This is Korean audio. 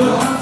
그